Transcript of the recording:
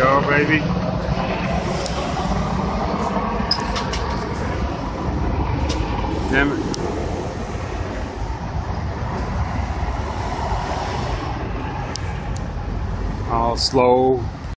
go, baby. Damn it. All slow